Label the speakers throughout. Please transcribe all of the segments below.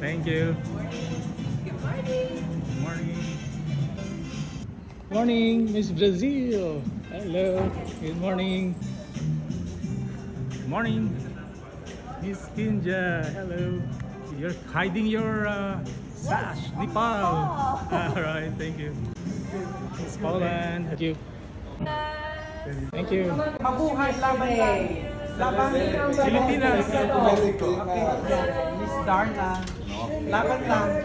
Speaker 1: Thank you.
Speaker 2: Good morning.
Speaker 1: Good morning. Morning, Miss Brazil. Hello. Good morning. Good morning, Miss Kinja. Hello. You're hiding your uh, sash, Nepal. All right. Thank you. Miss Poland. Thank you. Thank you.
Speaker 3: Mabuhay laban. Laban.
Speaker 1: Pilipinas.
Speaker 3: Miss Darna. Laban lang.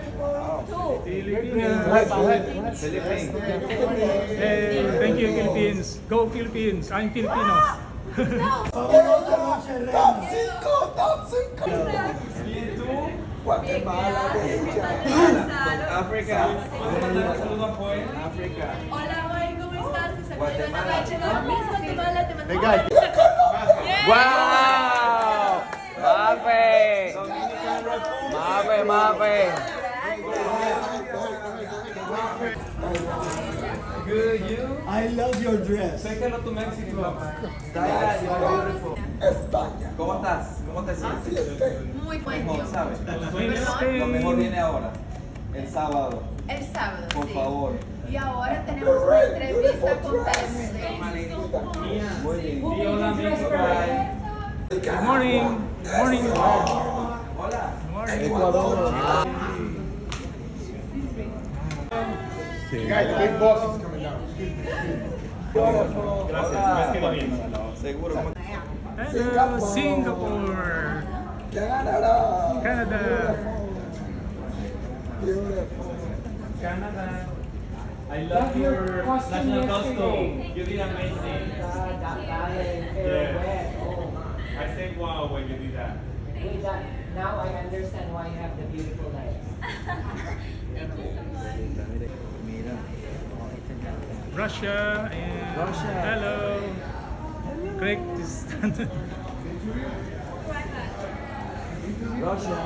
Speaker 1: Philippines. Hey, thank you, Philippines. Go Philippines. I'm Filipino.
Speaker 4: Top 5, top 5. Guatemala,
Speaker 5: Africa.
Speaker 2: Hola, Juan, ¿cómo estás? Te saludo en la calle, ¿no? Miss Guatemala,
Speaker 5: Mape, mape! Good, you?
Speaker 4: I love your dress.
Speaker 5: You are beautiful.
Speaker 4: España.
Speaker 5: ¿Cómo estás? ¿Cómo te sientes?
Speaker 2: Muy buen
Speaker 5: Mejor. ¿sabes? Lo mejor viene ahora. El sábado.
Speaker 2: El sábado,
Speaker 5: Por
Speaker 2: sí.
Speaker 5: favor.
Speaker 2: Y ahora tenemos una entrevista con Tesla.
Speaker 5: Muy bien.
Speaker 1: Good morning. Good morning.
Speaker 5: Hola.
Speaker 1: Good morning.
Speaker 5: Seguro.
Speaker 1: Hello, Singapore.
Speaker 4: Canada.
Speaker 1: Canada.
Speaker 6: Canada. I love your national costume. You did amazing. Yeah. I said wow when you did that.
Speaker 3: Now understand why you have the beautiful legs.
Speaker 1: Russia and
Speaker 3: Russia.
Speaker 1: hello. Kyrgyzstan.
Speaker 3: Russia.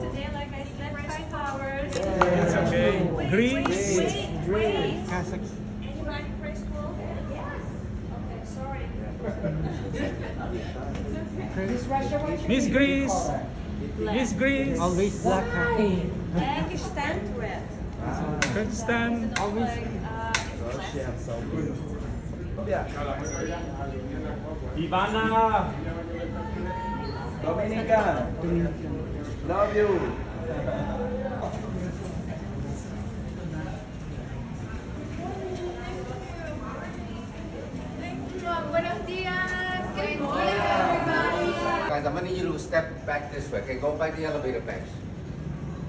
Speaker 2: Today, like I slept five hours.
Speaker 1: it's okay. Greece.
Speaker 2: Anybody for school?
Speaker 3: Miss Russia, what you
Speaker 1: Miss Greece. Miss Greece.
Speaker 3: Always black hair.
Speaker 2: Egg stand red.
Speaker 1: Kyrgyzstan.
Speaker 2: Like, uh,
Speaker 6: Ivana.
Speaker 5: Dominica. Love you.
Speaker 7: Guys, I'm gonna need you to step back this way, okay? Go by the elevator banks.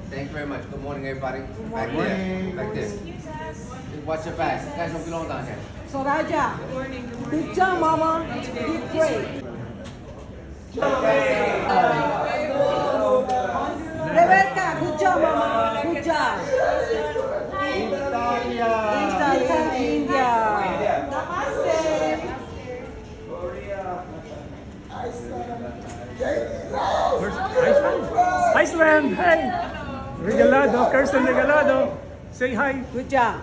Speaker 7: Thank you very much. Good morning, everybody. Good morning. Back there, back there. Watch your back. You guys don't belong down here.
Speaker 3: So Raja, good morning. Good job, Mama.
Speaker 1: You did great. Hey. Regalado. Kirsten Regalado. Say hi.
Speaker 3: Good job.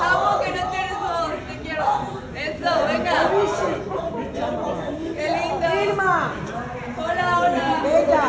Speaker 2: Amo que no tienes voz. Te quiero. Eso, venga. Qué lindo.
Speaker 3: Irma,
Speaker 2: Hola, hola.
Speaker 3: Bella.